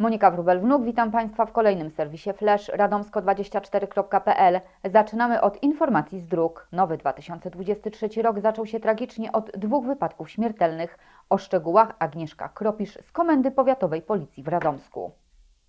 Monika Wróbel-Wnuk, witam Państwa w kolejnym serwisie Flash radomsko24.pl. Zaczynamy od informacji z dróg. Nowy 2023 rok zaczął się tragicznie od dwóch wypadków śmiertelnych. O szczegółach Agnieszka Kropisz z Komendy Powiatowej Policji w Radomsku.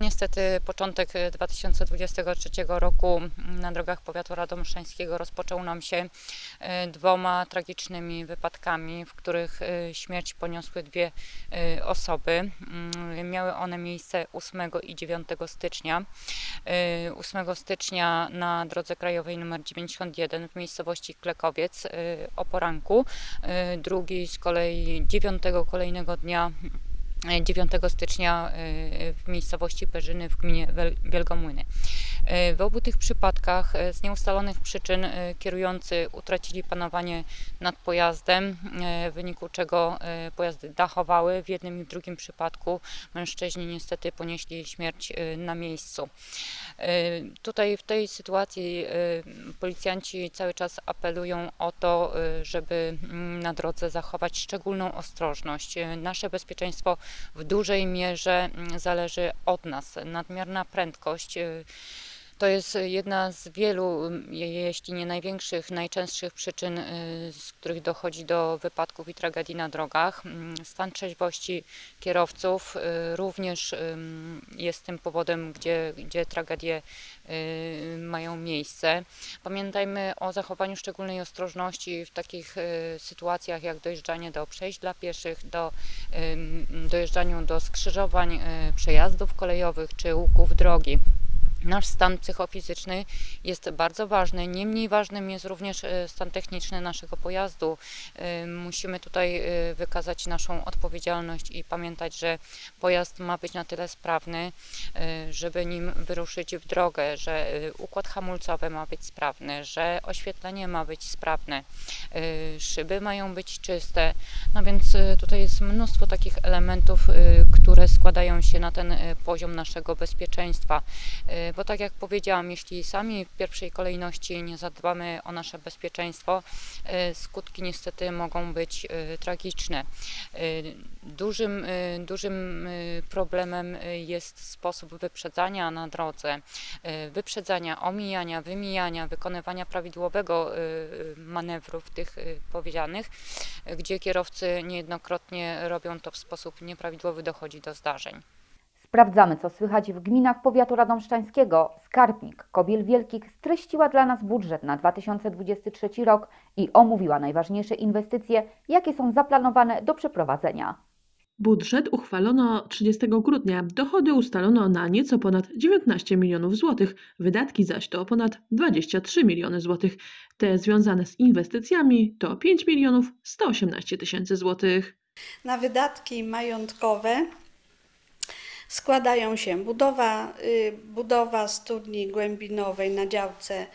Niestety początek 2023 roku na drogach powiatu radomszczańskiego rozpoczął nam się e, dwoma tragicznymi wypadkami, w których e, śmierć poniosły dwie e, osoby. Mm, miały one miejsce 8 i 9 stycznia. 8 stycznia na drodze krajowej nr 91 w miejscowości Klekowiec o poranku. Drugi z kolei 9 kolejnego dnia 9 stycznia y, w miejscowości Perzyny w gminie Wielgomłyny. Y, w obu tych przypadkach y, z nieustalonych przyczyn kierujący utracili panowanie nad pojazdem, w wyniku czego pojazdy dachowały. W jednym i w drugim przypadku mężczyźni niestety ponieśli śmierć na miejscu. Tutaj w tej sytuacji policjanci cały czas apelują o to, żeby mm, na drodze zachować szczególną ostrożność. Nasze bezpieczeństwo w dużej mierze mm, zależy od nas. Nadmierna prędkość y, to jest jedna z wielu, jeśli nie największych, najczęstszych przyczyn, y, z których dochodzi do wypadków i tragedii na drogach. Mm, stan trzeźwości kierowców y, również jest tym powodem, gdzie, gdzie tragedie mają miejsce. Pamiętajmy o zachowaniu szczególnej ostrożności w takich sytuacjach jak dojeżdżanie do przejść dla pieszych, do dojeżdżaniu do skrzyżowań przejazdów kolejowych czy łuków drogi. Nasz stan psychofizyczny jest bardzo ważny. Niemniej ważnym jest również e, stan techniczny naszego pojazdu. E, musimy tutaj e, wykazać naszą odpowiedzialność i pamiętać, że pojazd ma być na tyle sprawny, żeby nim wyruszyć w drogę, że układ hamulcowy ma być sprawny, że oświetlenie ma być sprawne, szyby mają być czyste. No więc tutaj jest mnóstwo takich elementów, które składają się na ten poziom naszego bezpieczeństwa bo tak jak powiedziałam, jeśli sami w pierwszej kolejności nie zadbamy o nasze bezpieczeństwo, y, skutki niestety mogą być y, tragiczne. Y, dużym, dużym problemem jest sposób wyprzedzania na drodze, wyprzedzania, omijania, wymijania, wykonywania prawidłowego manewrów tych powiedzianych, gdzie kierowcy niejednokrotnie robią to w sposób nieprawidłowy, dochodzi do zdarzeń. Sprawdzamy, co słychać w gminach powiatu radomszczańskiego. Skarbnik Kobiel Wielkich streściła dla nas budżet na 2023 rok i omówiła najważniejsze inwestycje, jakie są zaplanowane do przeprowadzenia. Budżet uchwalono 30 grudnia, dochody ustalono na nieco ponad 19 milionów złotych, wydatki zaś to ponad 23 miliony złotych. Te związane z inwestycjami to 5 milionów 118 tysięcy złotych. Na wydatki majątkowe składają się budowa, y, budowa studni głębinowej na działce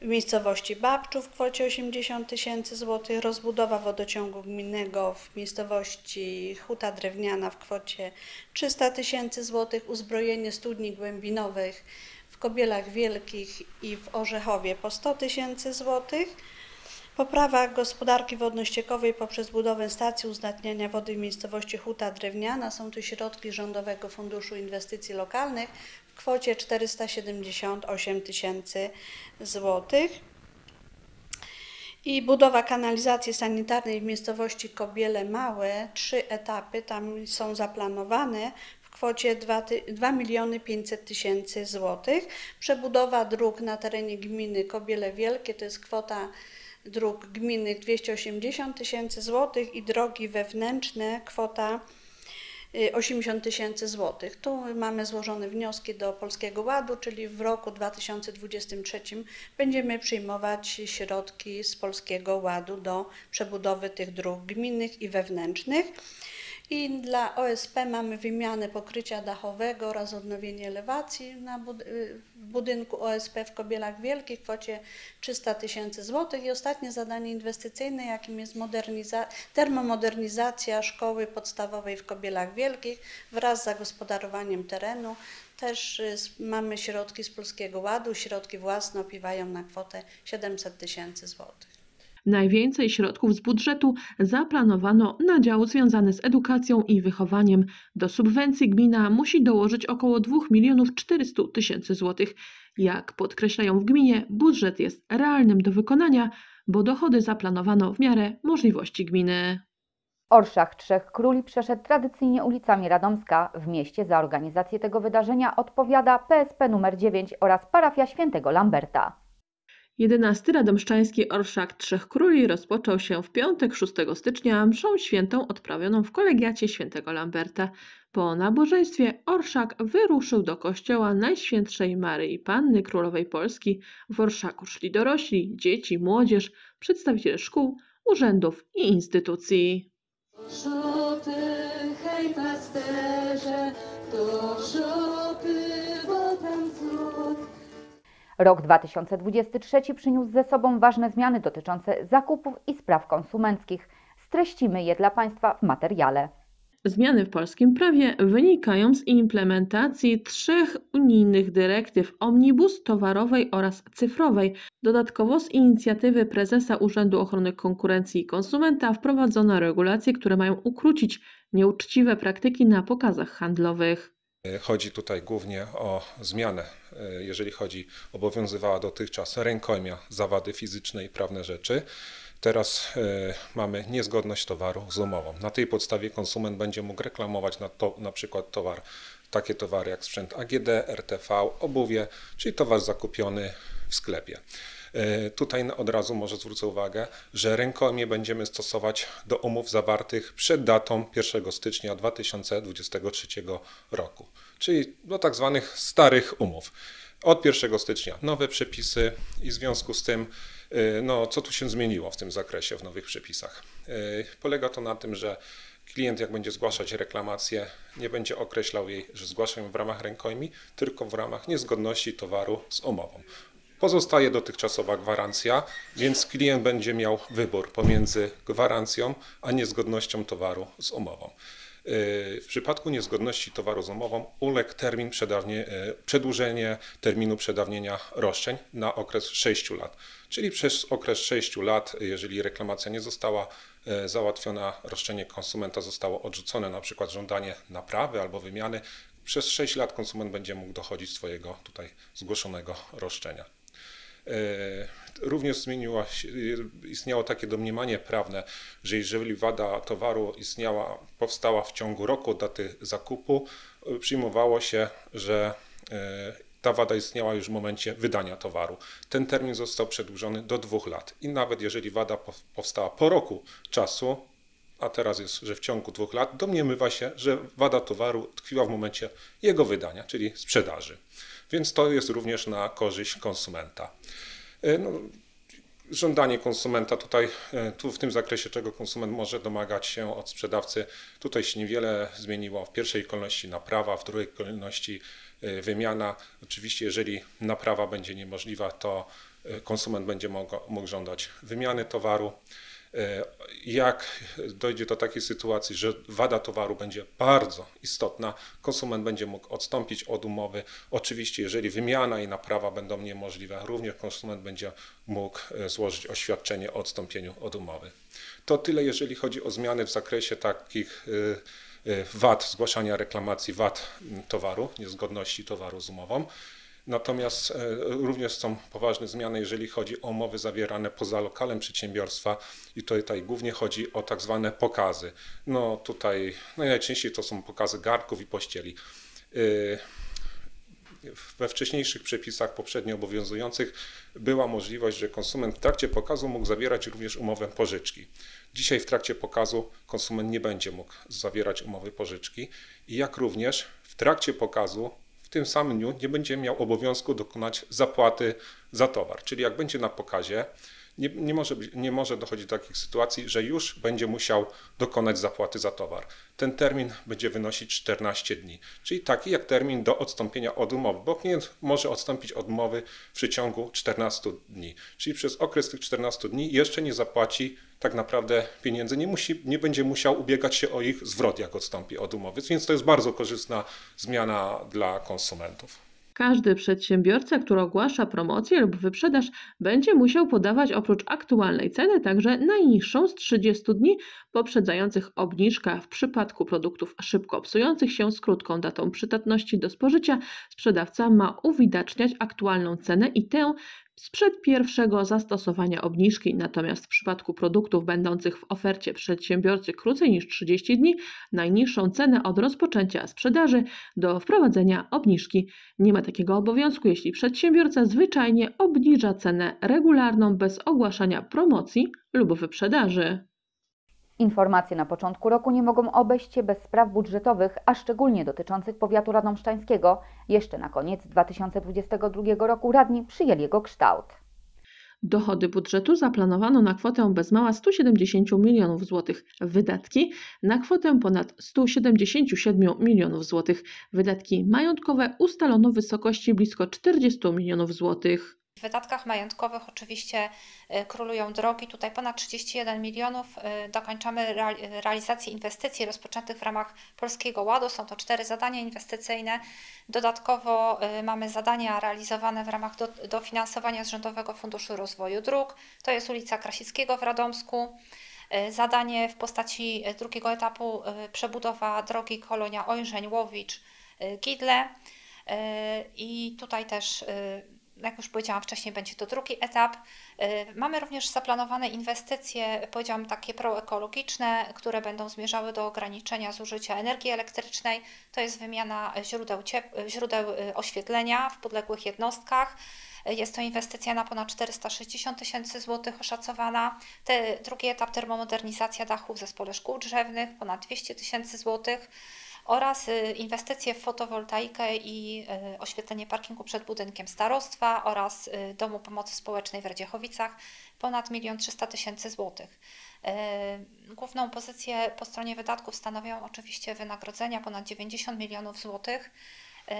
w miejscowości Babczów w kwocie 80 tysięcy złotych, rozbudowa wodociągu gminnego w miejscowości Huta Drewniana w kwocie 300 tysięcy złotych, uzbrojenie studni głębinowych w Kobielach Wielkich i w Orzechowie po 100 tysięcy złotych, Poprawa gospodarki wodno-ściekowej poprzez budowę stacji uzdatniania wody w miejscowości Huta Drewniana. Są tu środki Rządowego Funduszu Inwestycji Lokalnych w kwocie 478 tysięcy złotych. I budowa kanalizacji sanitarnej w miejscowości Kobiele Małe. Trzy etapy tam są zaplanowane w kwocie 2, 2 miliony 500 tysięcy złotych. Przebudowa dróg na terenie gminy Kobiele Wielkie to jest kwota dróg gminnych 280 tysięcy złotych i drogi wewnętrzne kwota 80 y, tysięcy złotych. Tu mamy złożone wnioski do Polskiego Ładu, czyli w roku 2023 będziemy przyjmować środki z Polskiego Ładu do przebudowy tych dróg gminnych i wewnętrznych. I dla OSP mamy wymianę pokrycia dachowego oraz odnowienie elewacji na bud w budynku OSP w Kobielach Wielkich w kwocie 300 tysięcy złotych. I ostatnie zadanie inwestycyjne, jakim jest termomodernizacja szkoły podstawowej w Kobielach Wielkich wraz z zagospodarowaniem terenu. Też y, mamy środki z Polskiego Ładu, środki własne opiewają na kwotę 700 tysięcy złotych. Najwięcej środków z budżetu zaplanowano na dział związany z edukacją i wychowaniem. Do subwencji gmina musi dołożyć około 2 milionów 400 tysięcy złotych. Jak podkreślają w gminie, budżet jest realnym do wykonania, bo dochody zaplanowano w miarę możliwości gminy. Orszak Trzech Króli przeszedł tradycyjnie ulicami Radomska. W mieście za organizację tego wydarzenia odpowiada PSP nr 9 oraz parafia świętego Lamberta. 11 Radomszczański Orszak Trzech Króli rozpoczął się w piątek 6 stycznia mszą świętą odprawioną w kolegiacie świętego Lamberta. Po nabożeństwie Orszak wyruszył do kościoła Najświętszej Maryi Panny Królowej Polski. W Orszaku szli dorośli, dzieci, młodzież, przedstawiciele szkół, urzędów i instytucji. Szopy, hej pasterze, tam cud. Rok 2023 przyniósł ze sobą ważne zmiany dotyczące zakupów i spraw konsumenckich. Streścimy je dla Państwa w materiale. Zmiany w polskim prawie wynikają z implementacji trzech unijnych dyrektyw omnibus towarowej oraz cyfrowej. Dodatkowo z inicjatywy prezesa Urzędu Ochrony Konkurencji i Konsumenta wprowadzono regulacje, które mają ukrócić nieuczciwe praktyki na pokazach handlowych. Chodzi tutaj głównie o zmianę, e, jeżeli chodzi, obowiązywała dotychczas rękojmia zawady fizyczne i prawne rzeczy. Teraz e, mamy niezgodność towaru z umową. Na tej podstawie konsument będzie mógł reklamować na, to, na przykład towar, takie towary jak sprzęt AGD, RTV, obuwie, czyli towar zakupiony w sklepie. E, Tutaj od razu może zwrócę uwagę, że rękojmie będziemy stosować do umów zawartych przed datą 1 stycznia 2023 roku, czyli do tak zwanych starych umów. Od 1 stycznia nowe przepisy i w związku z tym, y, no, co tu się zmieniło w tym zakresie, w nowych przepisach? Y, Polega to na tym, że klient, jak będzie zgłaszać reklamację, nie będzie określał jej, że zgłasza ją w ramach rękojmi, tylko w ramach niezgodności towaru z umową. Pozostaje dotychczasowa gwarancja, więc klient będzie miał wybór pomiędzy gwarancją a niezgodnością towaru z umową. Yy, W przypadku niezgodności towaru z umową uległ termin yy, przedłużenie terminu przedawnienia roszczeń na okres 6 lat. Czyli przez okres 6 lat, jeżeli reklamacja nie została yy, załatwiona, roszczenie konsumenta zostało odrzucone, na przykład żądanie naprawy albo wymiany, przez 6 lat konsument będzie mógł dochodzić swojego tutaj zgłoszonego roszczenia. E, Również zmieniło się, istniało takie domniemanie prawne, że jeżeli wada towaru istniała, powstała w ciągu roku daty zakupu, e, przyjmowało się, że e, ta wada istniała już w momencie wydania towaru. Ten termin został przedłużony do dwóch lat. I nawet jeżeli wada pow- powstała po roku czasu, a teraz jest, że w ciągu dwóch lat, domniemywa się, że wada towaru tkwiła w momencie jego wydania, czyli sprzedaży. Więc to jest również na korzyść konsumenta. E, No, żądanie konsumenta tutaj, e, tu w tym zakresie, czego konsument może domagać się od sprzedawcy, tutaj się niewiele zmieniło. W pierwszej kolejności naprawa, w drugiej kolejności e, wymiana. Oczywiście, jeżeli naprawa będzie niemożliwa, to konsument będzie mógł, mógł żądać wymiany towaru. E, Jak dojdzie do takiej sytuacji, że wada towaru będzie bardzo istotna, konsument będzie mógł odstąpić od umowy. Oczywiście, jeżeli wymiana i naprawa będą niemożliwe, również konsument będzie mógł e, złożyć oświadczenie o odstąpieniu od umowy. To tyle, jeżeli chodzi o zmiany w zakresie takich e, wad, zgłaszania reklamacji wad towaru, niezgodności towaru z umową. Natomiast e, również są poważne zmiany, jeżeli chodzi o umowy zawierane poza lokalem przedsiębiorstwa i tutaj głównie chodzi o tak zwane pokazy. No tutaj najczęściej to są pokazy garnków i pościeli. Y, we wcześniejszych przepisach poprzednio obowiązujących była możliwość, że konsument w trakcie pokazu mógł zawierać również umowę pożyczki. Dzisiaj w trakcie pokazu konsument nie będzie mógł zawierać umowy pożyczki jak również w trakcie pokazu tym samym dniu nie będzie miał obowiązku dokonać zapłaty za towar. Czyli jak będzie na pokazie, nie, nie, może, być- nie może dochodzić do takich sytuacji, że już będzie musiał dokonać zapłaty za towar. Ten termin będzie wynosić 14 dni, czyli taki jak termin do odstąpienia od umowy, bo klient może odstąpić od umowy w przeciągu 14 dni. Czyli przez okres tych 14 dni jeszcze nie zapłaci tak naprawdę pieniędzy, nie, musi, nie będzie musiał ubiegać się o ich zwrot, jak odstąpi od umowy. Więc to jest bardzo korzystna zmiana dla konsumentów. Każdy przedsiębiorca, który ogłasza promocję lub wyprzedaż, będzie musiał podawać oprócz aktualnej ceny także najniższą z 30 dni poprzedzających obniżkę w przypadku produktów szybko psujących się z krótką datą przydatności do spożycia. Sprzedawca ma uwidaczniać aktualną cenę i tę sprzed pierwszego zastosowania obniżki, natomiast w przypadku produktów będących w ofercie przedsiębiorcy krócej niż 30 dni, najniższą cenę od rozpoczęcia sprzedaży do wprowadzenia obniżki. Nie ma takiego obowiązku, jeśli przedsiębiorca zwyczajnie obniża cenę regularną bez ogłaszania promocji lub wyprzedaży. Informacje na początku roku nie mogą obejść się bez spraw budżetowych, a szczególnie dotyczących powiatu radomszczańskiego. Jeszcze na koniec 2022 roku radni przyjęli jego kształt. Dochody budżetu zaplanowano na kwotę bez mała 170 milionów złotych, wydatki na kwotę ponad 177 milionów złotych. Wydatki majątkowe ustalono w wysokości blisko 40 milionów złotych. W wydatkach majątkowych oczywiście y, królują drogi. Tutaj ponad 31 milionów y, dokończamy real- realizację inwestycji rozpoczętych w ramach Polskiego Ładu. Są to cztery zadania inwestycyjne. Dodatkowo y, mamy zadania realizowane w ramach do, dofinansowania z Rządowego Funduszu Rozwoju Dróg. To jest ulica Krasickiego w Radomsku. Zadanie w postaci drugiego etapu przebudowa drogi Kolonia Ojrzeń, Łowicz, Gidle. I tutaj też jak już powiedziałam wcześniej, będzie to drugi etap. Y, mamy również zaplanowane inwestycje, powiedziałam takie proekologiczne, które będą zmierzały do ograniczenia zużycia energii elektrycznej. To jest wymiana źródeł, źródeł y, oświetlenia w podległych jednostkach. Jest to inwestycja na ponad 460 tysięcy złotych oszacowana. Te, drugi etap termomodernizacja dachów w zespole szkół drzewnych, ponad 200 tysięcy złotych oraz y, inwestycje w fotowoltaikę i y, oświetlenie parkingu przed budynkiem starostwa oraz y, Domu Pomocy Społecznej w Radziechowicach ponad 1 300 tysięcy złotych. Główną pozycję po stronie wydatków stanowią oczywiście wynagrodzenia ponad 90 milionów złotych.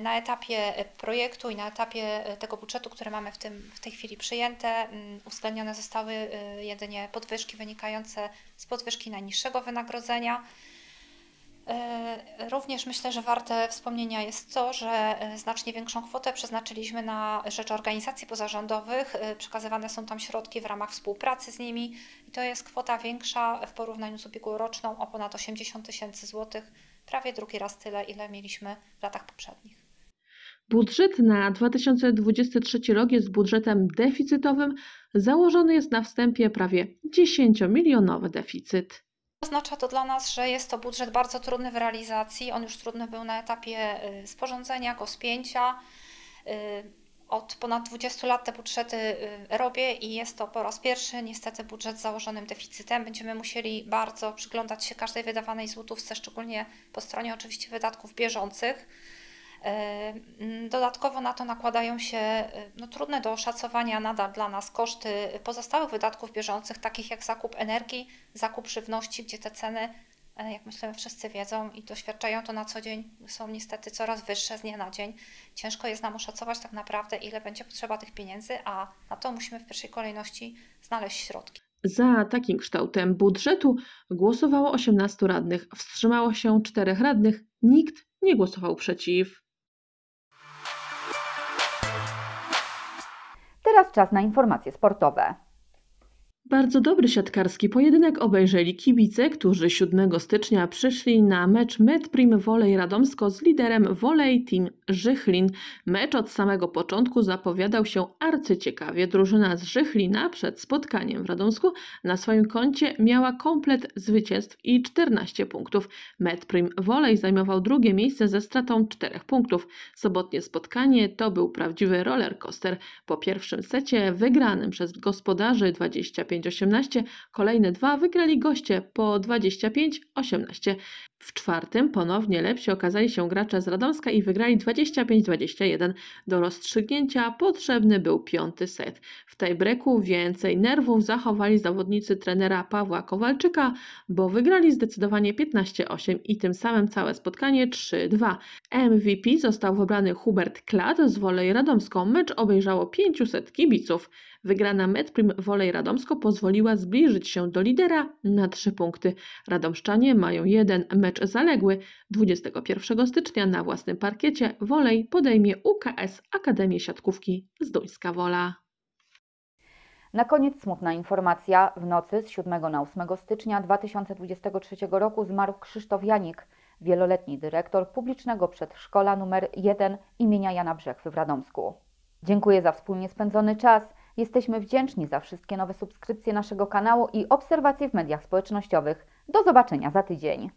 Na etapie projektu i na etapie tego budżetu, który mamy w, tym, w tej chwili przyjęte, mm, uwzględnione zostały jedynie podwyżki wynikające z podwyżki najniższego wynagrodzenia. E, Również myślę, że warte wspomnienia jest to, że e, znacznie większą kwotę przeznaczyliśmy na rzecz organizacji pozarządowych. E, Przekazywane są tam środki w ramach współpracy z nimi i to jest kwota większa w porównaniu z ubiegłoroczną o ponad 80 tysięcy złotych, prawie drugi raz tyle, ile mieliśmy w latach poprzednich. Budżet na 2023 rok jest budżetem deficytowym. Założony jest na wstępie prawie 10-milionowy deficyt. Oznacza to dla nas, że jest to budżet bardzo trudny w realizacji. On już trudny był na etapie y, sporządzenia go, spięcia. Y, Od ponad 20 lat te budżety y, robię i jest to po raz pierwszy niestety budżet z założonym deficytem. Będziemy musieli bardzo przyglądać się każdej wydawanej złotówce, szczególnie po stronie oczywiście wydatków bieżących. Dodatkowo na to nakładają się y, no, trudne do oszacowania nadal dla nas koszty pozostałych wydatków bieżących, takich jak zakup energii, zakup żywności, gdzie te ceny, e, jak myślę, wszyscy wiedzą i doświadczają to na co dzień, są niestety coraz wyższe z dnia na dzień. Ciężko jest nam oszacować tak naprawdę, ile będzie potrzeba tych pieniędzy, a na to musimy w pierwszej kolejności znaleźć środki. Za takim kształtem budżetu głosowało 18 radnych, wstrzymało się 4 radnych, nikt nie głosował przeciw. Teraz czas na informacje sportowe. Bardzo dobry siatkarski pojedynek obejrzeli kibice, którzy 7 stycznia przyszli na mecz Medprim Volley Radomsko z liderem Volley Team Żychlin. Mecz od samego początku zapowiadał się arcyciekawie. Drużyna z Żychlina przed spotkaniem w Radomsku na swoim koncie miała komplet zwycięstw i 14 punktów. Medprim Volley zajmował drugie miejsce ze stratą 4 punktów. Sobotnie spotkanie to był prawdziwy rollercoaster. Po pierwszym secie wygranym przez gospodarzy 25 25-18, kolejne dwa wygrali goście po 25-18. W czwartym ponownie lepsi okazali się gracze z Radomska i wygrali 25-21. Do rozstrzygnięcia potrzebny był piąty set. W tiebreaku więcej nerwów zachowali zawodnicy trenera Pawła Kowalczyka, bo wygrali zdecydowanie 15-8 i tym samym całe spotkanie 3-2. MVP został wybrany Hubert Klad z Wolej Radomską. Mecz obejrzało 500 kibiców. Wygrana Medprim Wolej Radomsko pozwoliła zbliżyć się do lidera na trzy punkty. Radomszczanie mają jeden mecz zaległy. 21 stycznia na własnym parkiecie Wolej podejmie UKS Akademię Siatkówki Zduńska Wola. Na koniec smutna informacja. W nocy z 7 na 8 stycznia 2023 roku zmarł Krzysztof Janik, wieloletni dyrektor publicznego przedszkola nr 1 imienia Jana Brzechwy w Radomsku. Dziękuję za wspólnie spędzony czas. Jesteśmy wdzięczni za wszystkie nowe subskrypcje naszego kanału i obserwacje w mediach społecznościowych. Do zobaczenia za tydzień.